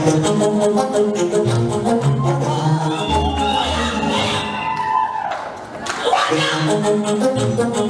Wadah! Ya.